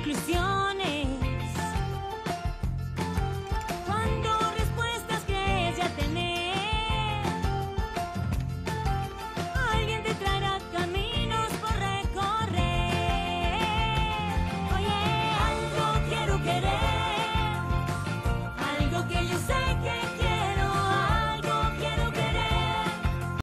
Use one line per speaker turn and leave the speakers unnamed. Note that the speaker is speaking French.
conclusión.